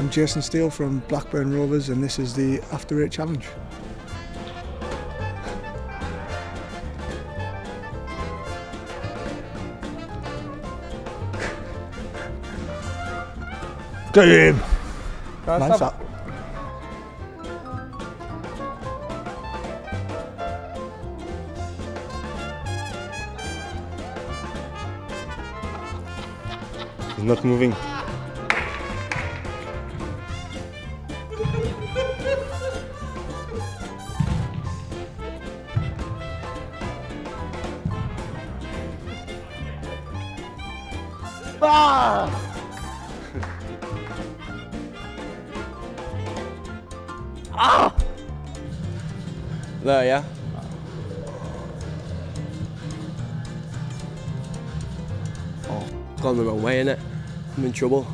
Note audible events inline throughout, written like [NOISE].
I'm Jason Steele from Blackburn Rovers and this is the After Eight Challenge. Him! Nice. He's not moving. Ah! [LAUGHS] Ah! There, yeah. Oh, gone the wrong way, innit? I'm in trouble.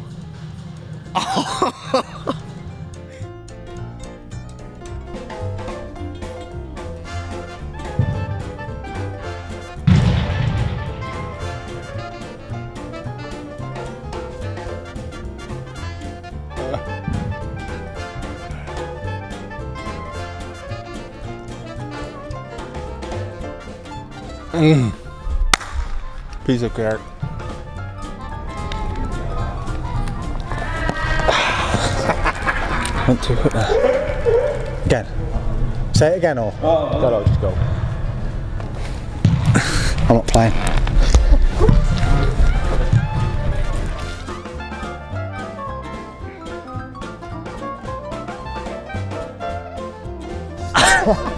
[LAUGHS] Mm. Piece of cake. Went too quick there. Again. Say it again or? Oh, oh, oh. God, I'll just go. [LAUGHS] I'm not playing. [LAUGHS]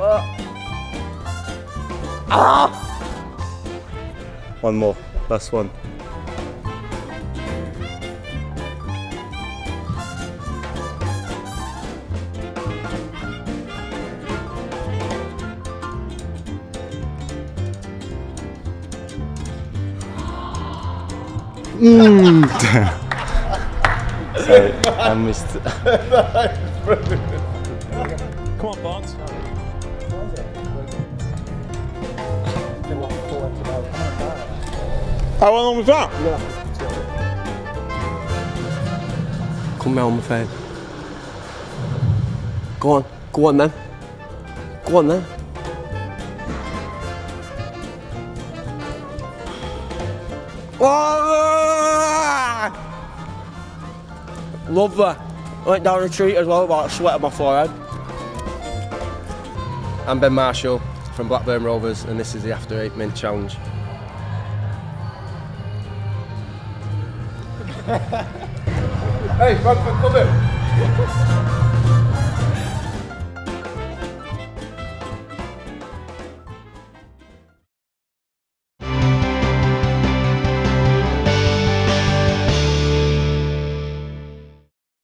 Ah! One more. Last one. Hmm. [LAUGHS] Sorry, I missed. [LAUGHS] Come on, Barnes. How long was that? Come round my face. Go on, go on then. Go on then. Ah! Lovely. Went down a treat as well, about sweat on my forehead. I'm Ben Marshall from Blackburn Rovers, and this is the After Eight Mint Challenge. Ei, vai comer.